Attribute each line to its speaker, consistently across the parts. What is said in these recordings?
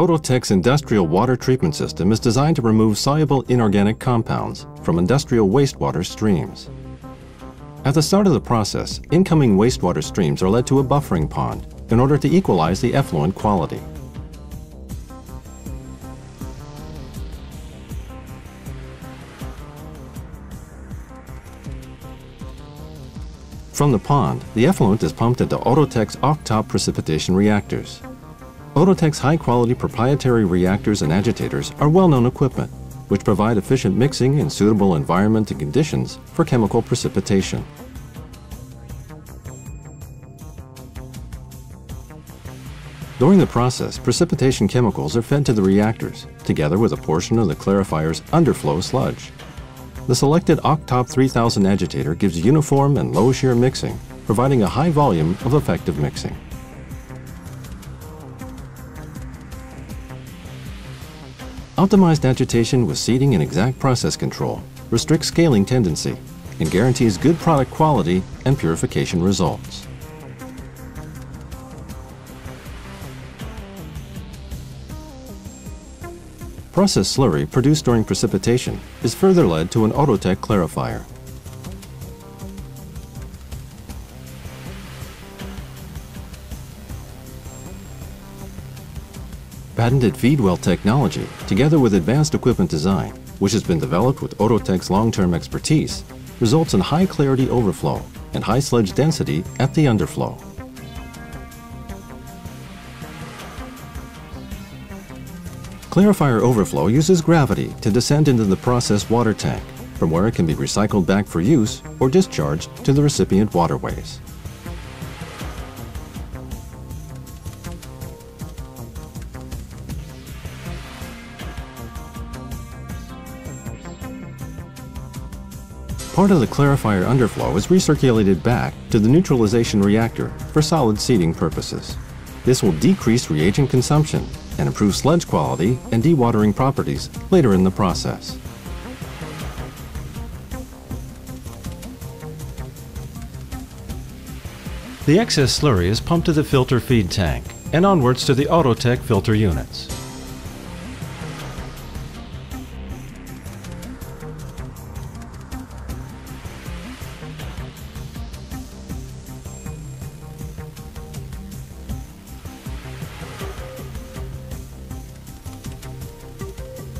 Speaker 1: Outotec's industrial water treatment system is designed to remove soluble inorganic compounds from industrial wastewater streams. At the start of the process, incoming wastewater streams are led to a buffering pond in order to equalize the effluent quality. From the pond, the effluent is pumped into Outotec's OKTOP precipitation reactors. Outotec's high-quality proprietary reactors and agitators are well-known equipment, which provide efficient mixing in suitable environment and conditions for chemical precipitation. During the process, precipitation chemicals are fed to the reactors, together with a portion of the clarifier's underflow sludge. The selected OKTOP 3000 agitator gives uniform and low shear mixing, providing a high volume of effective mixing. Optimized agitation with seeding and exact process control restricts scaling tendency and guarantees good product quality and purification results. Process slurry produced during precipitation is further led to an Outotec clarifier. Patented feedwell technology, together with advanced equipment design, which has been developed with Outotec's long-term expertise, results in high clarity overflow and high sludge density at the underflow. Clarifier overflow uses gravity to descend into the process water tank, from where it can be recycled back for use or discharged to the recipient waterways. Part of the clarifier underflow is recirculated back to the neutralization reactor for solid seeding purposes. This will decrease reagent consumption and improve sludge quality and dewatering properties later in the process. The excess slurry is pumped to the filter feed tank and onwards to the Outotec filter units.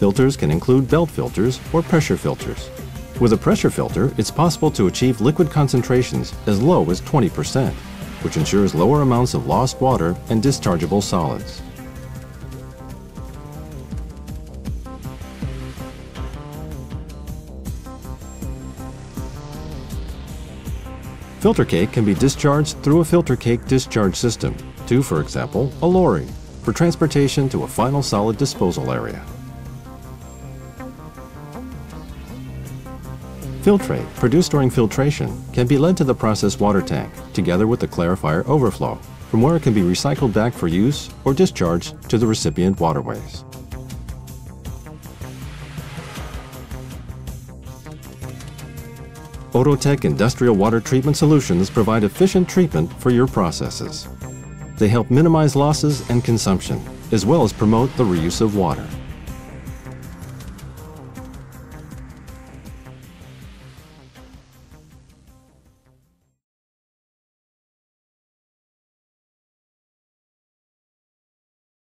Speaker 1: Filters can include belt filters or pressure filters. With a pressure filter, it's possible to achieve liquid concentrations as low as 20%, which ensures lower amounts of lost water and dischargeable solids. Filter cake can be discharged through a filter cake discharge system to, for example, a lorry, for transportation to a final solid disposal area. Filtrate, produced during filtration, can be led to the process water tank, together with the clarifier overflow, from where it can be recycled back for use or discharged to the recipient waterways. Outotec Industrial Water Treatment Solutions provide efficient treatment for your processes. They help minimize losses and consumption, as well as promote the reuse of water.